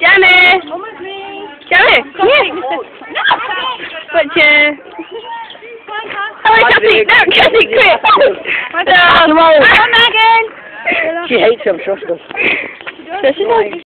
Jamie! Jamie, come here! What's your... Oh, Cassie! No, Cassie, quick! Well done! Come Megan! She hates him, trust us. So she's.